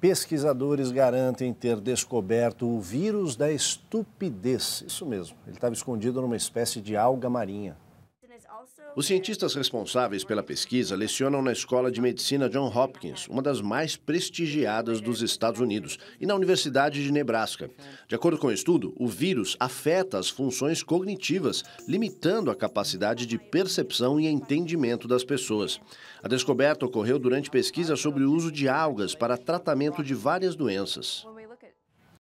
Pesquisadores garantem ter descoberto o vírus da estupidez. Isso mesmo, ele estava escondido numa espécie de alga marinha. Os cientistas responsáveis pela pesquisa lecionam na Escola de Medicina John Hopkins, uma das mais prestigiadas dos Estados Unidos, e na Universidade de Nebraska. De acordo com o estudo, o vírus afeta as funções cognitivas, limitando a capacidade de percepção e entendimento das pessoas. A descoberta ocorreu durante pesquisa sobre o uso de algas para tratamento de várias doenças.